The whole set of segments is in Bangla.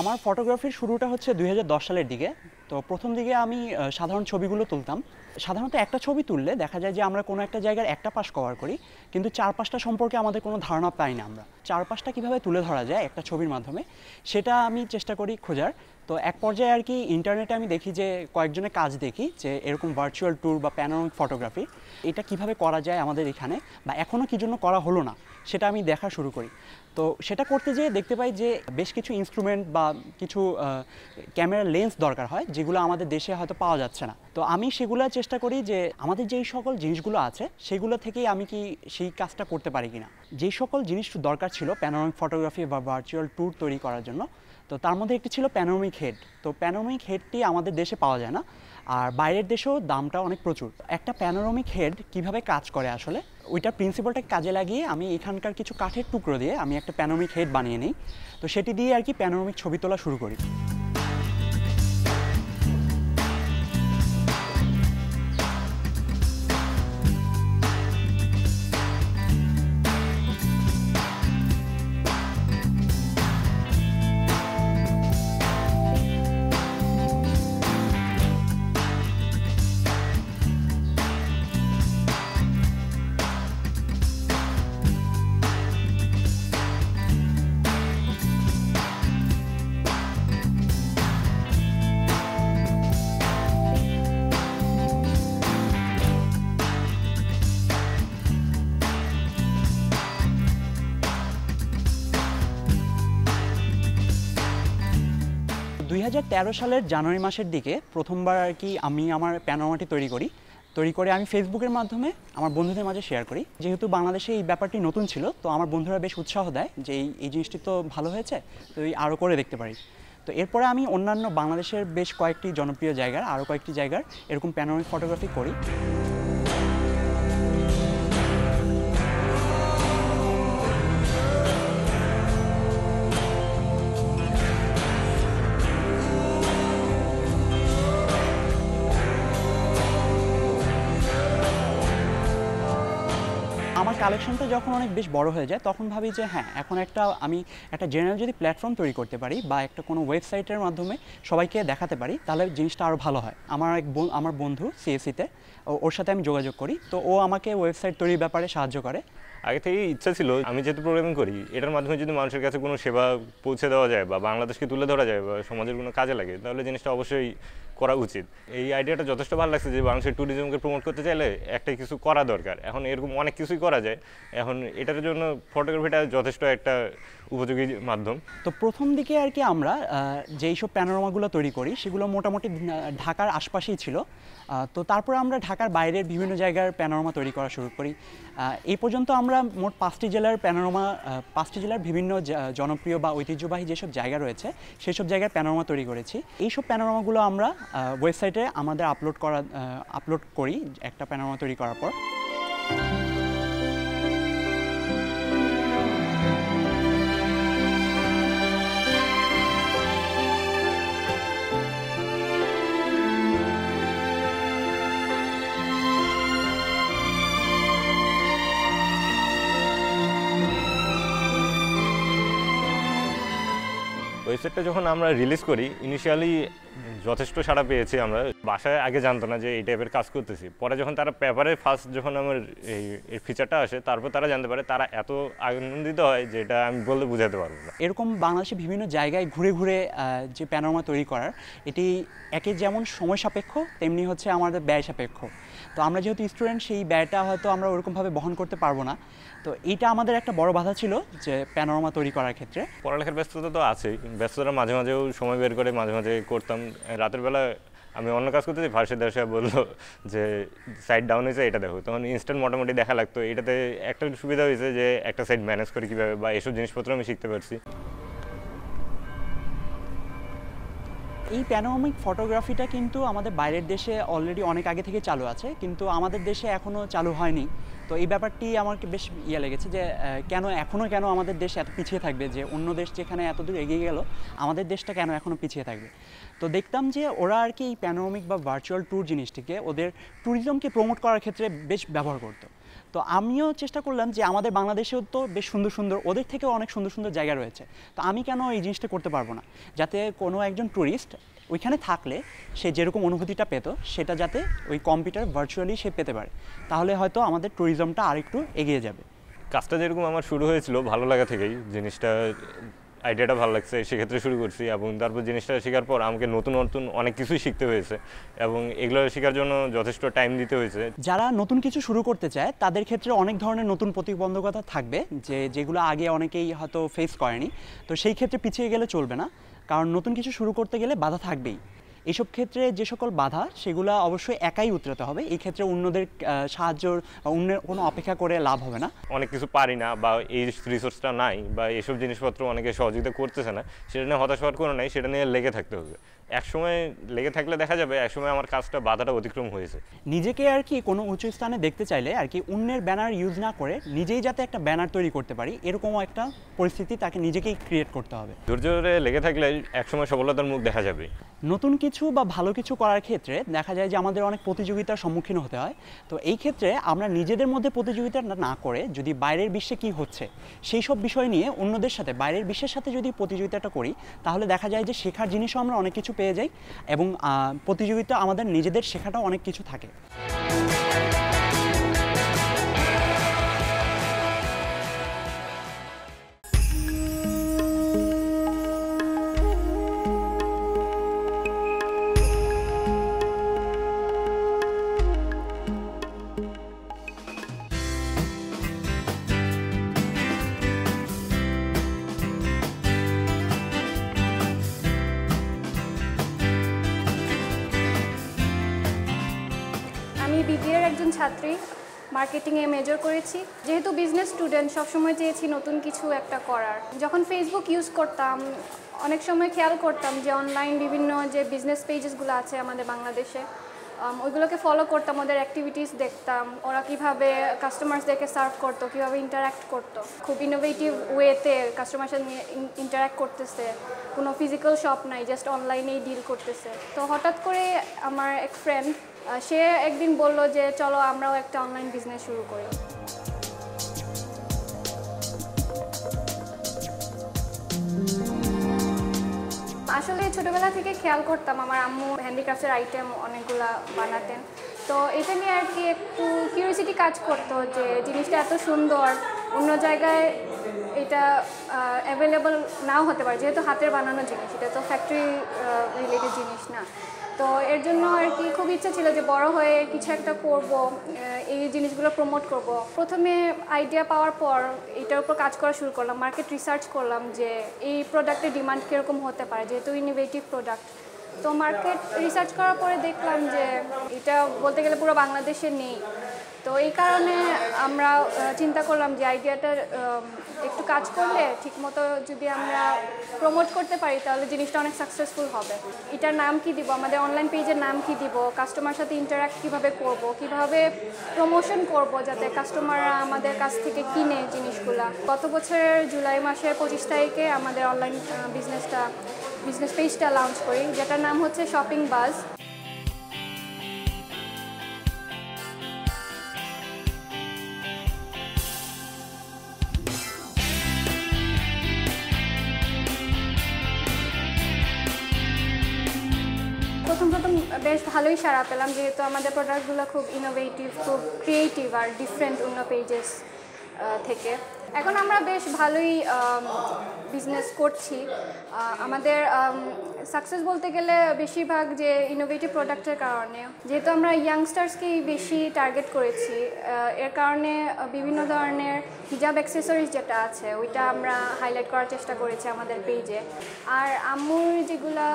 আমার ফটোগ্রাফির শুরুটা হচ্ছে দুই হাজার দশ সালের দিকে। তো প্রথম দিকে আমি সাধারণ ছবিগুলো তুলতাম। সাধারণত একটা ছবি তুললে দেখা যায় যে আমরা কোনো একটা জায়গার একটা পাশ কভার করি, কিন্তু চারপাশটা সম্পর্কে আমাদের কোনো ধারণা পাই না আমরা। চারপাশটা কীভাবে তুলে ধরা যায় একটা ছবির মাধ্যমে, সেটা আমি চেষ্টা করি খোঁজার। তো এক পর্যায়ে আর কি ইন্টারনেটে আমি দেখি যে কয়েকজনের কাজ দেখি, যে এরকম ভার্চুয়াল ট্যুর বা প্যানোরামিক ফটোগ্রাফি এটা কীভাবে করা যায় আমাদের এখানে বা এখনও কী জন্য করা হলো না, সেটা আমি দেখা শুরু করি। তো সেটা করতে যেয়ে দেখতে পাই যে বেশ কিছু ইনস্ট্রুমেন্ট বা কিছু ক্যামেরা লেন্স দরকার হয়, যেগুলো আমাদের দেশে হয়তো পাওয়া যাচ্ছে না। তো আমি সেগুলো চেষ্টা করি যে আমাদের যেই সকল জিনিসগুলো আছে, সেগুলো থেকেই আমি কি সেই কাজটা করতে পারি কিনা। যেই সকল জিনিস দরকার ছিল প্যানোরামিক ফটোগ্রাফি বা ভার্চুয়াল ট্যুর তৈরি করার জন্য তো তার মধ্যে একটি ছিল প্যানোমিক হেড তো প্যানোমিক হেডটি আমাদের দেশে পাওয়া যায় না, আর বাইরের দেশেও দামটা অনেক প্রচুর। একটা প্যানোরমিক হেড কীভাবে কাজ করে আসলে? ওইটার প্রিন্সিপালটাকে কাজে লাগিয়ে আমি এখানকার কিছু কাঠের টুকরো দিয়ে আমি একটা প্যানোমিক হেড বানিয়ে নিই। তো সেটি দিয়ে আর কি প্যানোরমিক ছবি তোলা শুরু করি। সালের জানুয়ারি মাসের দিকে প্রথমবার আর কি আমি আমার প্যানোরামাটি তৈরি করি। তৈরি করে আমি ফেসবুকের মাধ্যমে আমার বন্ধুদের মাঝে শেয়ার করি। যেহেতু বাংলাদেশে এই ব্যাপারটি নতুন ছিল, তো আমার বন্ধুরা বেশ উৎসাহ দেয় যে এই এই জিনিসটি তো ভালো হয়েছে, তো এই আরও করে দেখতে পারি। তো এরপরে আমি অন্যান্য বাংলাদেশের বেশ কয়েকটি জনপ্রিয় জায়গার, আরও কয়েকটি জায়গার এরকম প্যানোরামিক ফটোগ্রাফি করি। কালেকশনটা যখন অনেক বেশ বড় হয়ে যায়, তখন ভাবি যে হ্যাঁ এখন একটা আমি একটা জেনারেল যদি প্ল্যাটফর্ম তৈরি করতে পারি বা একটা কোনো ওয়েবসাইটের মাধ্যমে সবাইকে দেখাতে পারি, তাহলে জিনিসটা আরও ভালো হয়। আমার এক আমার বন্ধু সিএসিতে ওর সাথে আমি যোগাযোগ করি। তো ও আমাকে ওয়েবসাইট তৈরির ব্যাপারে সাহায্য করে। আগে থেকেই ইচ্ছা ছিল, আমি যেহেতু প্রোগ্রামিং করি, এটার মাধ্যমে যদি মানুষের কাছে কোনো সেবা পৌঁছে দেওয়া যায় বা বাংলাদেশকে তুলে ধরা যায় বা সমাজের কোনো কাজে লাগে, তাহলে জিনিসটা অবশ্যই করা উচিত। এই আইডিয়াটা যথেষ্ট ভালো লাগছে যে বাংলাদেশের ট্যুরিজমকে প্রমোট করতে চাইলে একটা কিছু করা দরকার। এখন এরকম অনেক কিছুই করা যায়। এখন এটার জন্য ফটোগ্রাফিটা যথেষ্ট একটা উপযোগী মাধ্যম। তো প্রথম দিকে আর কি আমরা যেই সব প্যানোরামাগুলো তৈরি করি, সেগুলো মোটামুটি ঢাকার আশপাশেই ছিল। তো তারপরে আমরা ঢাকার বাইরের বিভিন্ন জায়গার প্যানোরামা তৈরি করা শুরু করি। এই পর্যন্ত আমরা মোট পাঁচটি জেলার প্যানোরামা পাঁচটি জেলার বিভিন্ন জনপ্রিয় বা ঐতিহ্যবাহী যেসব জায়গা রয়েছে সেই সব জায়গার প্যানোরামা তৈরি করেছি। এই সব প্যানোরামাগুলো আমরা ওয়েবসাইটে আমাদের আপলোড করা আপলোড করি একটা প্যানোরামা তৈরি করার পর। ওয়েবসাইটটা যখন আমরা রিলিজ করি ইনিশিয়ালি যথেষ্ট সাড়া পেয়েছি আমরা। বাসায় আগে জানতো না যে এই টাইপের কাজ করতেছি। পরে যখন তারা পেপারে ফার্স্ট যখন আমার এই এই ফিচারটা আসে তারপর তারা জানতে পারে তারা এত আনন্দিত হয় যে এটা আমি বলতে বোঝাতে পারব না। এরকম বাংলাদেশে বিভিন্ন জায়গায় ঘুরে ঘুরে যে প্যানোরামা তৈরি করার এটি একে যেমন সময় সাপেক্ষ তেমনি হচ্ছে আমাদের ব্যয় সাপেক্ষ। তো আমরা যেহেতু স্টুডেন্ট সেই ব্যয়টা হয়তো আমরা ওরকমভাবে বহন করতে পারব না। তো এইটা আমাদের একটা বড় বাধা ছিল যে প্যানোরামা তৈরি করার ক্ষেত্রে। পড়ালেখার ব্যস্ততা তো আছেই। ব্যস্ততার মাঝে মাঝেও সময় বের করে মাঝে মাঝে করতাম। রাতের বেলা আমি অন্য কাজ করতেছি ফার্স্টে দেশে বলল যে সাইড ডাউন হয়েছে, এটা দেখো। তখন ইনস্ট্যান্ট মোটামুটি দেখা লাগতো। এটাতে একটা সুবিধা হয়েছে যে, একটা সাইড ম্যানেজ করে কীভাবে বা এসব জিনিসপত্র আমি শিখতে পারছি। এই প্যানোরামিক ফটোগ্রাফিটা কিন্তু আমাদের বাইরের দেশে অলরেডি অনেক আগে থেকে চালু আছে, কিন্তু আমাদের দেশে এখনও চালু হয়নি। তো এই ব্যাপারটি আমাকে বেশ ইয়ে লেগেছে যে কেন এখনও কেন আমাদের দেশ এত পিছিয়ে থাকবে? যে অন্য দেশ যেখানে এত দূর এগিয়ে গেল, আমাদের দেশটা কেন এখনও পিছিয়ে থাকবে? তো দেখতাম যে ওরা আর কি এই প্যানোরামিক বা ভার্চুয়াল ট্যুর জিনিসটিকে ওদের ট্যুরিজমকে প্রমোট করার ক্ষেত্রে বেশ ব্যবহার করতো। তো আমিও চেষ্টা করলাম যে আমাদের বাংলাদেশেও তো বেশ সুন্দর সুন্দর, ওদের থেকেও অনেক সুন্দর সুন্দর জায়গা রয়েছে। তো আমি কেন এই জিনিসটা করতে পারব না? যাতে কোনো একজন ট্যুরিস্ট ওইখানে থাকলে সে যেরকম অনুভূতিটা পেত সেটা যাতে ওই কম্পিউটার ভার্চুয়ালি সে পেতে পারে। তাহলে হয়তো আমাদের ট্যুরিজমটা আরেকটু এগিয়ে যাবে। কাজটা যেরকম আমার শুরু হয়েছিল ভালো লাগা থেকেই। জিনিসটা আইডিয়াটা ভালো লাগছে সেক্ষেত্রে শুরু করছি। এবং তারপর জিনিসটা শেখার পর আমাকে নতুন নতুন অনেক কিছুই শিখতে হয়েছে। এবং এগুলো শেখার জন্য যথেষ্ট টাইম দিতে হয়েছে। যারা নতুন কিছু শুরু করতে চায় তাদের ক্ষেত্রে অনেক ধরনের নতুন প্রতিবন্ধকতা থাকবে যে যেগুলো আগে অনেকেই হয়তো ফেস করেনি। তো সেই ক্ষেত্রে পিছিয়ে গেলে চলবে না। কারণ নতুন কিছু শুরু করতে গেলে বাধা থাকবেই। এসব ক্ষেত্রে যে সকল বাধা, সেগুলো অবশ্যই একাই উতরাতে হবে। এই ক্ষেত্রে অন্যদের সাহায্য অন্যের কোনো অপেক্ষা করে লাভ হবে না। অনেক কিছু পারি না বা এই রিসোর্সটা নাই বা এসব জিনিসপত্র অনেকে সহযোগিতা করতেছে না, সেটা নিয়ে হতাশ হওয়ার কোনো নাই, সেটা নিয়ে লেগে থাকতে হবে। একসময় লেগে থাকলে দেখা যাবে একসময় আমার কাজটা বাধাটা অতিক্রম হয়েছে। নিজেকে আর কি কোনো উঁচু স্থানে দেখতে চাইলে আর কি অন্যের ব্যানার ইউজ না করে নিজেই যাতে একটা ব্যানার তৈরি করতে পারি এরকমও একটা পরিস্থিতি তাকে নিজেকেই ক্রিয়েট করতে হবে। ধৈর্য ধরে লেগে থাকলে একসময় সফলতার মুখ দেখা যাবে। নতুন কিছু বা ভালো কিছু করার ক্ষেত্রে দেখা যায় যে আমাদের অনেক প্রতিযোগিতার সম্মুখীন হতে হয়। তো এই ক্ষেত্রে আমরা নিজেদের মধ্যে প্রতিযোগিতা না করে যদি বাইরের বিশ্বে কি হচ্ছে সেই সব বিষয় নিয়ে অন্যদের সাথে বাইরের বিশ্বের সাথে যদি প্রতিযোগিতাটা করি তাহলে দেখা যায় যে শেখার জিনিসও আমরা অনেক কিছু পেয়ে যাই এবং প্রতিযোগিতা আমাদের নিজেদের শেখাটাও অনেক কিছু থাকে। মেজর করেছি। যেহেতু বিজনেস স্টুডেন্ট সবসময় চেয়েছি নতুন কিছু একটা করার। যখন ফেসবুক ইউজ করতাম, অনেক সময় খেয়াল করতাম যে অনলাইন বিভিন্ন যে বিজনেস পেজেসগুলো আছে আমাদের বাংলাদেশে ওইগুলোকে ফলো করতাম, ওদের অ্যাক্টিভিটিস দেখতাম, ওরা কীভাবে কাস্টমার্সদেরকে সার্ভ করতো, কীভাবে ইন্টারাক্ট করতো। খুব ইনোভেটিভ ওয়েতে কাস্টমার সাথে ইন্টারাক্ট করতেছে। কোনো ফিজিক্যাল শপ নাই জাস্ট অনলাইনেই ডিল করতেছে। তো হঠাৎ করে আমার এক ফ্রেন্ড সে একদিন বলল যে, চলো আমরাও একটা অনলাইন বিজনেস শুরু করি। আসলে ছোটবেলা থেকে খেয়াল করতাম আমার আম্মু হ্যান্ডিক্রাফটের আইটেম অনেকগুলা বানাতেন। তো এটা নিয়ে আর কি একটু কিউরিয়াসিটি কাজ করতো যে, জিনিসটা এত সুন্দর, অন্য জায়গায় এটা অ্যাভেলেবল নাও হতে পারে, যেহেতু হাতের বানানো জিনিস, এটা তো ফ্যাক্টরি রিলেটেড জিনিস না। তো এর জন্য আর কি খুব ইচ্ছা ছিল যে বড় হয়ে কিছু একটা করব এই জিনিসগুলো প্রমোট করব। প্রথমে আইডিয়া পাওয়ার পর এটার উপর কাজ করা শুরু করলাম মার্কেট রিসার্চ করলাম যে এই প্রোডাক্টের ডিমান্ড কীরকম হতে পারে, যেহেতু ইনোভেটিভ প্রোডাক্ট তো মার্কেট রিসার্চ করার পরে দেখলাম যে এটা বলতে গেলে পুরো বাংলাদেশে নেই। তো এই কারণে আমরা চিন্তা করলাম যে আইডিয়াটা একটু কাজ করলে ঠিকমতো যদি আমরা প্রমোট করতে পারি, তাহলে জিনিসটা অনেক সাকসেসফুল হবে। এটার নাম কি দিব? আমাদের অনলাইন পেজের নাম কি দিব? কাস্টমার সাথে ইন্টারাক্ট কীভাবে করব? কীভাবে প্রমোশন করব যাতে কাস্টমাররা আমাদের কাছ থেকে কিনে জিনিসগুলা? গত বছরের জুলাই মাসের পঁচিশ তারিখে আমাদের অনলাইন বিজনেসটা বিজনেস পেজটা লঞ্চ করি, যেটার নাম হচ্ছে শপিং বাজ বেশ ভালোই সারা পেলাম, যেহেতু আমাদের প্রোডাক্টগুলো খুব ইনোভেটিভ খুব ক্রিয়েটিভ আর ডিফারেন্ট অন্য পেজেস থেকে। এখন আমরা বেশ ভালোই বিজনেস করছি। আমাদের সাকসেস বলতে গেলে বেশিরভাগ যে ইনোভেটিভ প্রোডাক্টের কারণে, যেহেতু আমরা ইয়াংস্টার্সকেই বেশি টার্গেট করেছি এর কারণে বিভিন্ন ধরনের হিজাব অ্যাক্সেসরিজ যেটা আছে, ওইটা আমরা হাইলাইট করার চেষ্টা করেছি আমাদের পেজে আর আম্মুর যেগুলা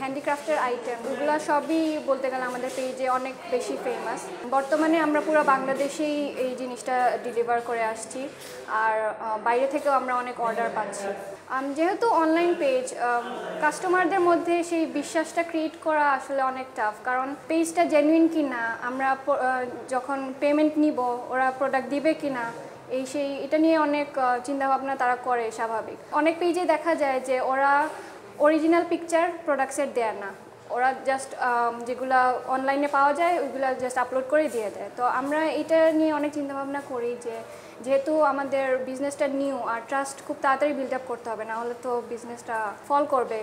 হ্যান্ডিক্রাফটের আইটেম ওগুলো সবই বলতে গেলে আমাদের পেজে অনেক বেশি ফেমাস বর্তমানে আমরা পুরো বাংলাদেশেই এই জিনিসটা ডেলিভার করে আসছি। আর আহ, বাইরে থেকেও আমরা অনেক অর্ডার পাচ্ছি। যেহেতু অনলাইন পেজ কাস্টমারদের মধ্যে সেই বিশ্বাসটা ক্রিয়েট করা আসলে অনেক টাফ কারণ পেজটা জেনুইন কি না আমরা যখন পেমেন্ট নিব ওরা প্রোডাক্ট দিবে কি না এই সেই এটা নিয়ে অনেক চিন্তাভাবনা তারা করে স্বাভাবিক। অনেক পেজে দেখা যায় যে ওরা অরিজিনাল পিকচার প্রোডাক্টসের দেয় না। ওরা জাস্ট যেগুলো অনলাইনে পাওয়া যায়, ওইগুলো জাস্ট আপলোড করে দিয়ে দেয়। তো আমরা এটা নিয়ে অনেক চিন্তাভাবনা করি যে, যেহেতু আমাদের বিজনেসটা নিউ আর ট্রাস্ট খুব তাড়াতাড়ি বিল্ড আপ করতে হবে নাহলে তো বিজনেসটা ফল করবে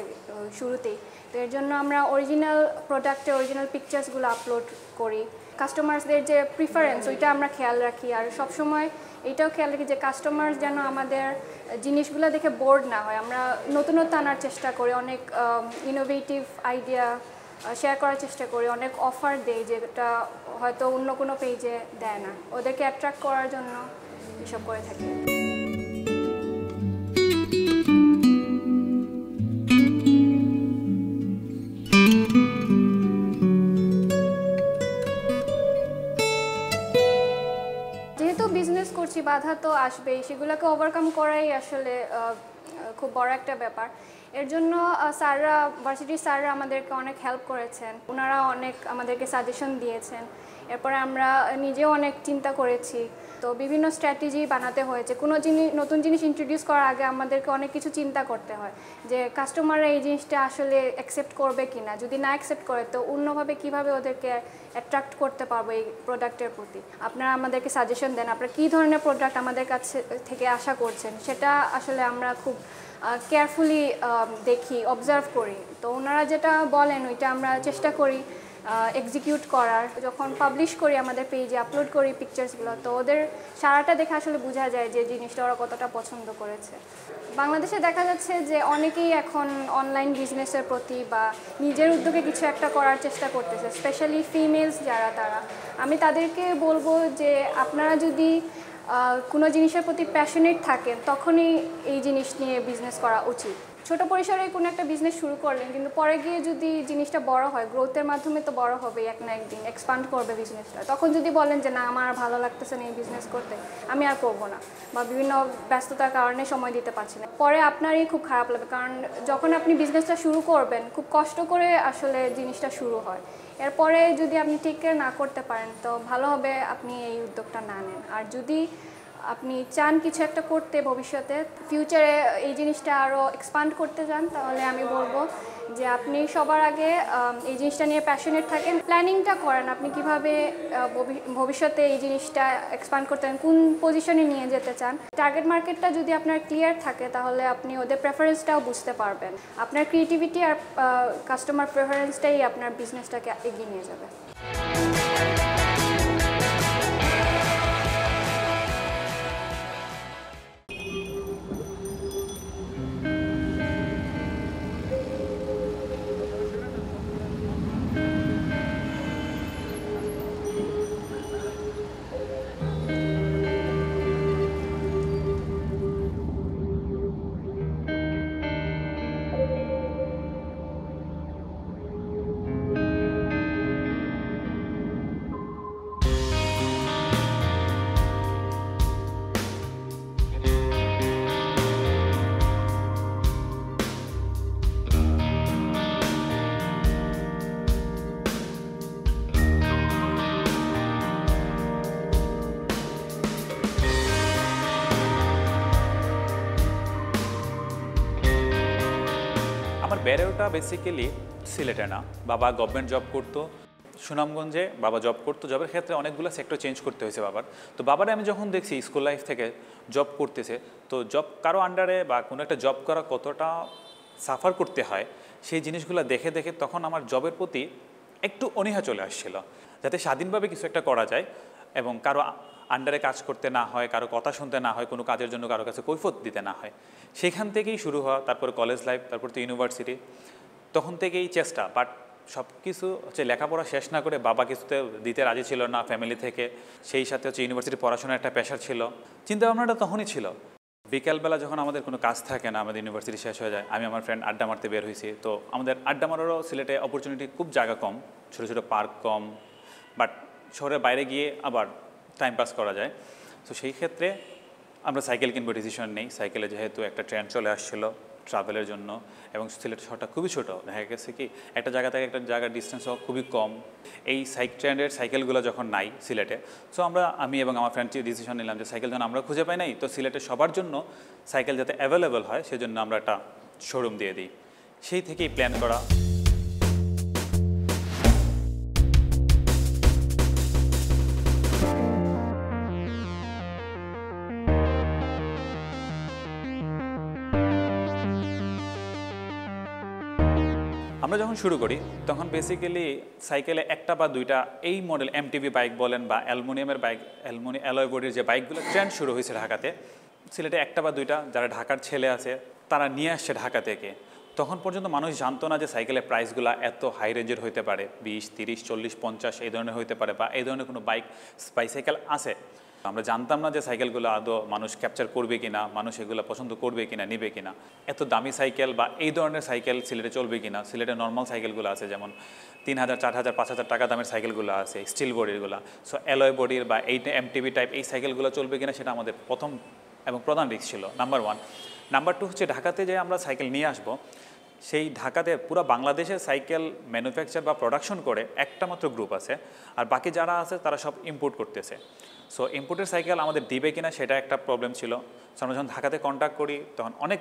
শুরুতেই। তো এর জন্য আমরা অরিজিনাল প্রোডাক্টে অরিজিনাল পিকচার্সগুলো আপলোড করি। কাস্টমার্সদের যে প্রিফারেন্স ওইটা আমরা খেয়াল রাখি। আর সবসময় এটাও খেয়াল রাখি যে কাস্টমার্স যেন আমাদের জিনিসগুলো দেখে বোর্ড না হয়। আমরা নতুনত্ব আনার চেষ্টা করি, অনেক ইনোভেটিভ আইডিয়া শেয়ার করার চেষ্টা করি, অনেক অফার দেই যেটা হয়তো অন্য কোনো পেজে দেয় না। ওদেরকে অ্যাট্রাক্ট করার জন্য এসব করে থাকি। বাধা তো আসবেই। সেগুলোকে ওভারকাম করাই আসলে খুব বড় একটা ব্যাপার। এর জন্য স্যাররা ভার্সিটির স্যাররা আমাদেরকে অনেক হেল্প করেছেন। ওনারা অনেক আমাদেরকে সাজেশন দিয়েছেন। এরপরে আমরা নিজেও অনেক চিন্তা করেছি। তো বিভিন্ন স্ট্র্যাটেজি বানাতে হয়েছে। কোনো জিনিস, নতুন জিনিস ইন্ট্রোডিউস করার আগে আমাদেরকে অনেক কিছু চিন্তা করতে হয়। যে কাস্টমাররা এই জিনিসটা আসলে অ্যাকসেপ্ট করবে কিনা? যদি না অ্যাকসেপ্ট করে, তো অন্যভাবে কীভাবে ওদেরকে অ্যাট্রাক্ট করতে পারব এই প্রোডাক্টের প্রতি? আপনারা আমাদেরকে সাজেশন দেন, আপনারা কী ধরনের প্রোডাক্ট আমাদের কাছে থেকে আশা করছেন? সেটা আসলে আমরা খুব কেয়ারফুলি দেখি অবজার্ভ করি। তো ওনারা যেটা বলেন, ওইটা আমরা চেষ্টা করি। এক্সিকিউট করার, যখন পাবলিশ করি আমাদের পেজে আপলোড করি পিকচার্সগুলো তো ওদের সারাটা দেখে আসলে বোঝা যায় যে জিনিসটা ওরা কতটা পছন্দ করেছে। বাংলাদেশে দেখা যাচ্ছে যে অনেকেই এখন অনলাইন বিজনেসের প্রতি বা নিজের উদ্যোগে কিছু একটা করার চেষ্টা করতেছে স্পেশালি ফিমেলস যারা, তারা। আমি তাদেরকে বলব যে আপনারা যদি কোনো জিনিসের প্রতি প্যাশনেট থাকেন, তখনই এই জিনিস নিয়ে বিজনেস করা উচিত। ছোট পরিসরে কোনো একটা বিজনেস শুরু করলেন, কিন্তু পরে গিয়ে যদি জিনিসটা বড় হয় গ্রোথের মাধ্যমে তো বড় হবে এক না একদিন এক্সপান্ড করবে বিজনেসটা তখন যদি বলেন যে, না, আমার ভালো লাগতেছে না এই বিজনেস করতে, আমি আর করব না। বা বিভিন্ন ব্যস্ততার কারণে সময় দিতে পারছি না। পরে আপনারই খুব খারাপ লাগবে, কারণ যখন আপনি বিজনেসটা শুরু করবেন, খুব কষ্ট করে আসলে জিনিসটা শুরু হয়। এরপরে যদি আপনি কেয়ার না করতে পারেন, তো ভালো হবে আপনি এই উদ্যোগটা না নেন। আর যদি আপনি চান কিছু একটা করতে ভবিষ্যতে ফিউচারে এই জিনিসটা আরও এক্সপান্ড করতে চান, তাহলে আমি বলব যে আপনি সবার আগে এই জিনিসটা নিয়ে প্যাশনেট থাকেন। প্ল্যানিংটা করেন আপনি কীভাবে ভবিষ্যতে এই জিনিসটা এক্সপান্ড করতে চান, কোন পজিশনে নিয়ে যেতে চান। টার্গেট মার্কেটটা যদি আপনার ক্লিয়ার থাকে, তাহলে আপনি ওদের প্রেফারেন্সটাও বুঝতে পারবেন। আপনার ক্রিয়েটিভিটি আর কাস্টমার প্রেফারেন্সটাই আপনার বিজনেসটাকে এগিয়ে নিয়ে যাবে। বেড়ে ওঠা বেসিক্যালি সিলেটে না। বাবা গভর্নমেন্ট জব করতো, সুনামগঞ্জে বাবা জব করতো। জবের ক্ষেত্রে অনেকগুলো সেক্টর চেঞ্জ করতে হয়েছে বাবার। তো বাবারে আমি যখন দেখছি স্কুল লাইফ থেকে জব করতেছে, তো জব কারও আন্ডারে বা কোনো একটা জব করা কতটা সাফার করতে হয়, সেই জিনিসগুলো দেখে দেখে তখন আমার জবের প্রতি একটু অনীহা চলে আসছিল। যাতে স্বাধীনভাবে কিছু একটা করা যায় এবং কারও আন্ডারে কাজ করতে না হয়, কারও কথা শুনতে না হয়, কোনো কাজের জন্য কারও কাছে কৈফত দিতে না হয়। সেখান থেকেই শুরু হওয়া, তারপরে কলেজ লাইফ তারপর তো ইউনিভার্সিটি তখন থেকেই চেষ্টা। বাট সব কিছু হচ্ছে লেখাপড়া শেষ না করে বাবা কিছুতে দিতে রাজি ছিল না ফ্যামিলি থেকে, সেই সাথে হচ্ছে ইউনিভার্সিটি পড়াশোনার একটা পেশার ছিল। চিন্তা ভাবনাটা তখনই ছিল। বিকালবেলা যখন আমাদের কোনো কাজ থাকে না, আমাদের ইউনিভার্সিটি শেষ হয়ে যায়, আমি আমার ফ্রেন্ড আড্ডা মারতে বের হয়েছি। তো আমাদের আড্ডা মারারও সিলেটে অপরচুনিটি খুব জায়গা কম, ছোটো ছোটো পার্ক কম। বাট শহরের বাইরে গিয়ে আবার টাইম পাস করা যায়। তো সেই ক্ষেত্রে আমরা সাইকেল কিনবো ডিসিশন নেই। সাইকেলে যেহেতু একটা ট্রেন চলে আসছিল ট্রাভেলের জন্য এবং সিলেট শহরটা খুবই ছোটো, দেখা গেছে কি একটা জায়গা থেকে একটা জায়গার ডিস্টেন্সও খুবই কম। এই সাইক ট্রেন্ডের সাইকেলগুলো যখন নাই সিলেটে সো আমরা, আমি এবং আমার ফ্রেন্ড ডিসিশন নিলাম যে সাইকেল যখন আমরা খুঁজে পাই নাই। তো সিলেটে সবার জন্য সাইকেল যাতে অ্যাভেলেবেল হয়, সেজন্য আমরা একটা শোরুম দিয়ে দিই। সেই থেকেই প্ল্যান করা। শুরু করি, তখন বেসিক্যালি সাইকেলে একটা বা দুইটা এই মডেল এমটিভি বাইক বলেন বা অ্যালমোনিয়ামের বাইক অ্যালমোনি অ্যালয় বডির যে বাইকগুলো ট্রেন্ড শুরু হয়েছে ঢাকাতে, সিলেটে একটা বা দুইটা, যারা ঢাকার ছেলে আছে, তারা নিয়ে আসছে ঢাকা থেকে। তখন পর্যন্ত মানুষ জানতো না যে সাইকেলের প্রাইসগুলো এত হাই রেঞ্জের হইতে পারে, বিশ, তিরিশ, চল্লিশ, পঞ্চাশ, এই ধরনের হইতে পারে বা এই ধরনের কোনো বাইক বাইসাইকেল আছে। আমরা জানতাম না যে সাইকেলগুলো আদৌ মানুষ ক্যাপচার করবে কিনা, মানুষ এগুলো পছন্দ করবে কিনা, নিবে কিনা। এত দামি সাইকেল বা এই ধরনের সাইকেল সিলেটে চলবে কিনা, সিলেটে নর্মাল সাইকেলগুলো আছে যেমন তিন হাজার, চার হাজার, পাঁচ হাজার টাকা দামের সাইকেলগুলো আছে স্টিল বডিরগুলো সো অ্যালয় বডির বা এই এমটিভি টাইপ এই সাইকেলগুলো চলবে কিনা সেটা আমাদের প্রথম এবং প্রধান রিস্ক ছিল নাম্বার ওয়ান নাম্বার টু হচ্ছে ঢাকাতে যে আমরা সাইকেল নিয়ে আসব, সেই ঢাকাতে পুরো বাংলাদেশে সাইকেল ম্যানুফ্যাকচার বা প্রোডাকশন করে একটা মাত্র গ্রুপ আছে, আর বাকি যারা আছে তারা সব ইম্পোর্ট করতেছে। সো ইম্পোর্টের সাইকেল আমাদের দিবে কিনা সেটা একটা প্রবলেম ছিল। সো আমরা যখন ঢাকাতে কন্ট্যাক্ট করি, তখন অনেক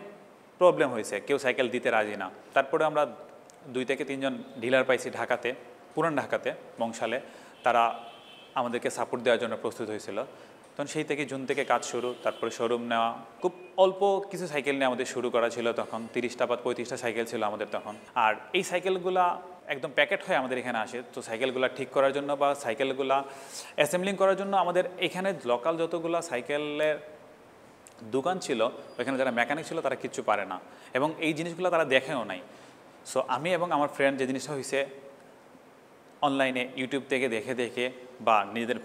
প্রবলেম হয়েছে, কেউ সাইকেল দিতে রাজি না। তারপরে আমরা দুই থেকে তিনজন ডিলার পাইছি ঢাকাতে, পুরান ঢাকাতে, বংশালে। তারা আমাদেরকে সাপোর্ট দেওয়ার জন্য প্রস্তুত হয়েছিল। তখন সেই থেকে জুন থেকে কাজ শুরু, তারপরে শোরুম নেওয়া। খুব অল্প কিছু সাইকেল নিয়ে আমাদের শুরু করা ছিল তখন, তিরিশটা বা পঁয়ত্রিশটা সাইকেল ছিল আমাদের তখন। আর এই সাইকেলগুলা একদম প্যাকেট হয়ে আমাদের এখানে আসে। তো সাইকেলগুলো ঠিক করার জন্য বা সাইকেলগুলা অ্যাসেম্বলিং করার জন্য আমাদের এখানে লোকাল যতগুলো সাইকেলের দোকান ছিল ওখানে যারা মেকানিক ছিল তারা কিচ্ছু পারে না। এবং এই জিনিসগুলো তারা দেখেও নাই। সো আমি এবং আমার ফ্রেন্ড যে জিনিসটা হয়েছে অনলাইনে ইউটিউব থেকে দেখে দেখে বা নিজেদের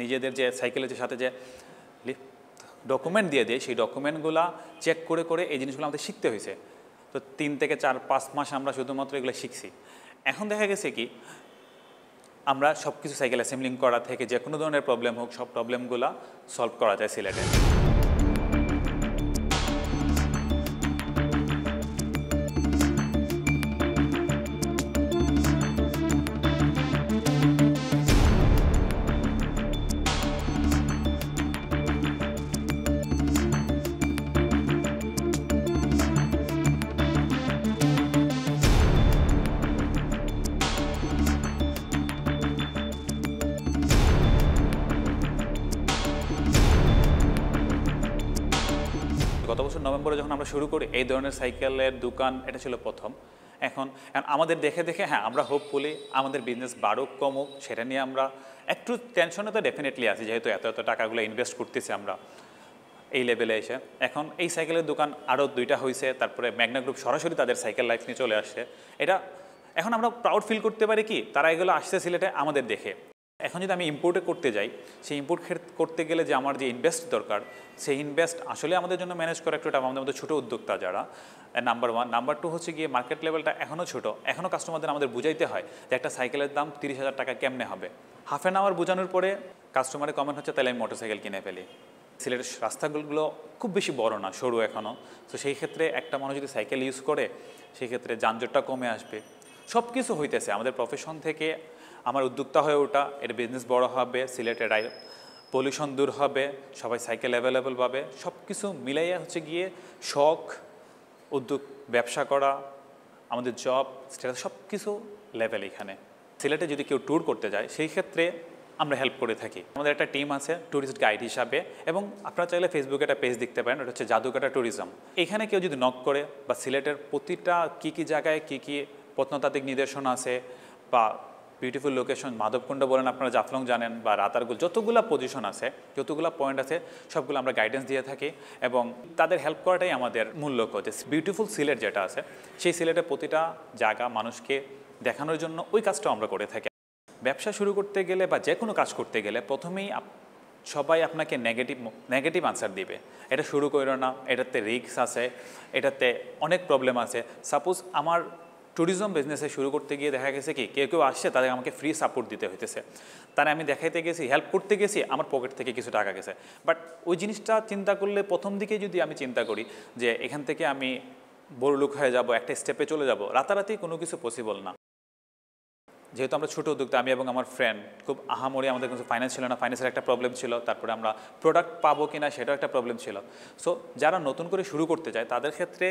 নিজেদের যে সাইকেলের সাথে যে ডকুমেন্ট দিয়ে দেয়, সেই ডকুমেন্টগুলো চেক করে করে এই জিনিসগুলো আমাদের শিখতে হয়েছে। তো তিন থেকে চার, পাঁচ মাস আমরা শুধুমাত্র এগুলো শিখছি। এখন দেখা গেছে কি, আমরা সব কিছু সাইকেল অ্যাসেম্বলিং করা থেকে যে কোনো ধরনের প্রবলেম হোক, সব প্রবলেমগুলো সলভ করা যায় সিলেটে। গত বছর নভেম্বরে যখন আমরা শুরু করি, এই ধরনের সাইকেলের দোকান, এটা ছিল প্রথম। এখন আমাদের দেখে দেখে হ্যাঁ আমরা হোপফুলি আমাদের বিজনেস বাড়ুক, কমুক, সেটা নিয়ে আমরা একটু টেনশনে তো ডেফিনেটলি আছি, যেহেতু এত এত টাকাগুলো ইনভেস্ট করতেছি আমরা এই লেভেলে এসে। এখন এই সাইকেলের দোকান আরও দুইটা হয়েছে তারপরে ম্যাগনা গ্রুপ সরাসরি তাদের সাইকেল লাইফ নিয়ে চলে আসছে। এটা, এখন আমরা প্রাউড ফিল করতে পারি কি, তারা এগুলো আসছে সিলেটে আমাদের দেখে। এখন যদি আমি ইম্পোর্টে করতে যাই, সেই ইম্পোর্ট করতে গেলে যে আমার যে ইনভেস্ট দরকার, সেই ইনভেস্ট আসলে আমাদের জন্য ম্যানেজ করা একটু আমাদের মধ্যে ছোটো উদ্যোক্তা যারা নাম্বার ওয়ান নাম্বার টু হচ্ছে গিয়ে মার্কেট লেভেলটা এখনও ছোটো। এখনও কাস্টমারদের আমাদের বুঝাইতে হয় যে একটা সাইকেলের দাম তিরিশ হাজার টাকা কেমনে হবে। হাফ অ্যান আওয়ার বোঝানোর পরে কাস্টমারের কমেন্ট হচ্ছে তাহলে আমি মোটরসাইকেল কিনে ফেলি। সিলেটের রাস্তাগুলো খুব বেশি বড় না, সরু এখনও তো সেই ক্ষেত্রে একটা মানুষ যদি সাইকেল ইউজ করে, সেই ক্ষেত্রে যানজটটা কমে আসবে। সব কিছু হইতেছে। আমাদের প্রফেশন থেকে আমার উদ্যোক্তা হয়ে ওঠা, এর বিজনেস বড় হবে, সিলেটের পলিউশন দূর হবে, সবাই সাইকেল অ্যাভেলেবেল পাবে সব কিছু মিলাইয়া হচ্ছে গিয়ে শখ, উদ্যোগ, ব্যবসা করা, আমাদের জব স্ট্যাটাস সব কিছু লেভেল এখানে। সিলেটে যদি কেউ ট্যুর করতে যায়, সেই ক্ষেত্রে আমরা হেল্প করে থাকি। আমাদের একটা টিম আছে ট্যুরিস্ট গাইড হিসাবে, এবং আপনারা চাইলে ফেসবুকে একটা পেজ দেখতে পারেন, ওটা হচ্ছে জাদুকাটা ট্যুরিজম এখানে কেউ যদি নক করে, বা সিলেটের প্রতিটা কী কী জায়গায় কী কী প্রত্নতাত্ত্বিক নিদর্শন আছে, বা বিউটিফুল লোকেশন মাধবকুণ্ড বলেন আপনারা, জাফলং জানেন বা রাতারগুল, যতগুলো পজিশন আছে, যতগুলো পয়েন্ট আছে, সবগুলো আমরা গাইডেন্স দিয়ে থাকি এবং তাদের হেল্প করাটাই আমাদের মূল লক্ষ্য। যে বিউটিফুল সিলেট যেটা আছে, সেই সিলেটের প্রতিটা জায়গা মানুষকে দেখানোর জন্য ওই কাজটাও আমরা করে থাকি। ব্যবসা শুরু করতে গেলে বা যে কোনো কাজ করতে গেলে প্রথমেই সবাই আপনাকে নেগেটিভ নেগেটিভ আনসার দিবে। এটা শুরু করো না, এটাতে রিস্ক আছে, এটাতে অনেক প্রবলেম আছে। সাপোজ আমার ট্যুরিজম বিজনেসে শুরু করতে গিয়ে দেখা গেছে কি, কেউ কেউ আসছে, তাদের আমাকে ফ্রি সাপোর্ট দিতে হইতেছে। তারা আমি দেখাইতে গেছি হেল্প করতে গেছি, আমার পকেট থেকে কিছু টাকা গেছে। বাট ওই জিনিসটা চিন্তা করলে প্রথম দিকে যদি আমি চিন্তা করি যে এখান থেকে আমি বড় লোক হয়ে যাব, একটা স্টেপে চলে যাব, রাতারাতি কোনো কিছু পসিবল না। যেহেতু আমরা ছোটো উদ্যোক্তা, আমি এবং আমার ফ্রেন্ড খুব আহামরি আমাদের কিন্তু ফাইন্যান্স ছিল না ফাইন্যান্সের একটা প্রবলেম ছিল, তারপরে আমরা প্রোডাক্ট পাবো কি না সেটাও একটা প্রবলেম ছিল। সো যারা নতুন করে শুরু করতে চায়, তাদের ক্ষেত্রে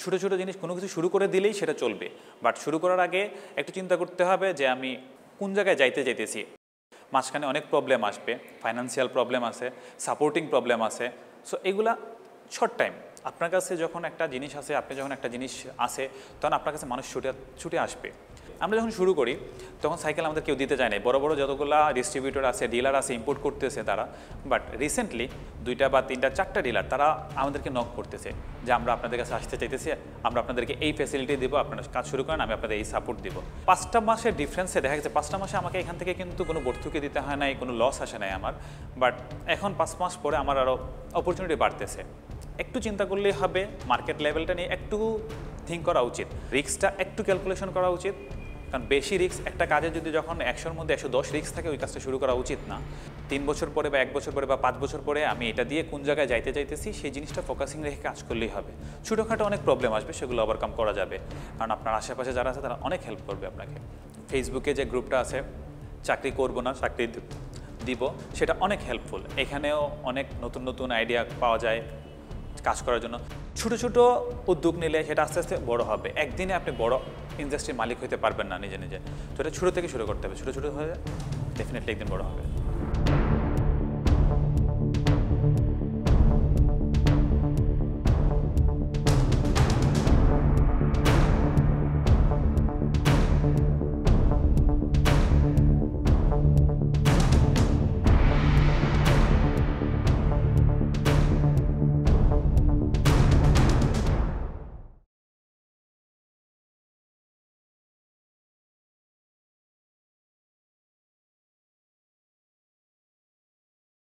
ছোটো ছোটো জিনিস কোনো কিছু শুরু করে দিলেই সেটা চলবে। বাট শুরু করার আগে একটু চিন্তা করতে হবে যে আমি কোন জায়গায় যাইতে যাইতেছি মাঝখানে অনেক প্রবলেম আসবে ফাইন্যান্সিয়াল প্রবলেম আছে সাপোর্টিং প্রবলেম আছে। সো এগুলা শর্ট টাইম আপনার কাছে যখন একটা জিনিস আছে আপনি যখন একটা জিনিস আসে, তখন আপনার কাছে মানুষ ছুটে ছুটে আসবে। আমরা যখন শুরু করি, তখন সাইকেল আমাদের কেউ দিতে চায় না বড় বড় যতগুলো ডিস্ট্রিবিউটর আছে ডিলার আছে ইম্পোর্ট করতেছে তারা। বাট রিসেন্টলি দুইটা বা তিনটা, চারটা ডিলার তারা আমাদেরকে নক করতেছে যে আমরা আপনাদের কাছে আসতে চাইতেছি, আমরা আপনাদেরকে এই ফ্যাসিলিটি দেবো, আপনারা কাজ শুরু করেন, আমি আপনাদের এই সাপোর্ট দিব। পাঁচটা মাসের ডিফারেন্সে দেখা গেছে, পাঁচটা মাসে আমাকে এখান থেকে কিন্তু কোনো ভর্তুকি দিতে হয় নাই, কোনো লস আসে নাই আমার। বাট এখন পাঁচ মাস পরে আমার আরও অপরচুনিটি বাড়তেছে। একটু চিন্তা করলেই হবে মার্কেট লেভেলটা নিয়ে একটু থিঙ্ক করা উচিত। রিস্কটা একটু ক্যালকুলেশন করা উচিত। কারণ বেশি রিস্ক একটা কাজে যদি যখন একশোর মধ্যে একশো দশ রিস্ক থাকে, ওই কাজটা শুরু করা উচিত না। তিন বছর পরে বা এক বছর পরে বা পাঁচ বছর পরে আমি এটা দিয়ে কোন জায়গায় যাইতে চাইতেছি সেই জিনিসটা ফোকাসিং রেখে কাজ করলেই হবে। ছোটোখাটো অনেক প্রবলেম আসবে, সেগুলো ওভারকাম করা যাবে। কারণ আপনার আশেপাশে যারা আছে, তারা অনেক হেল্প করবে আপনাকে। ফেসবুকে যে গ্রুপটা আছে, চাকরি করব না, চাকরি দিব, সেটা অনেক হেল্পফুল এখানেও অনেক নতুন নতুন আইডিয়া পাওয়া যায় কাজ করার জন্য। ছোট ছোট উদ্যোগ নিলে সেটা আস্তে আস্তে বড় হবে। একদিনে আপনি বড় ইন্ডাস্ট্রির মালিক হতে পারবেন না নিজে নিজে। তো এটা ছোটো থেকে শুরু করতে হবে। ছোটো ছোটো হয়ে ডেফিনেটলি একদিন বড় হবে।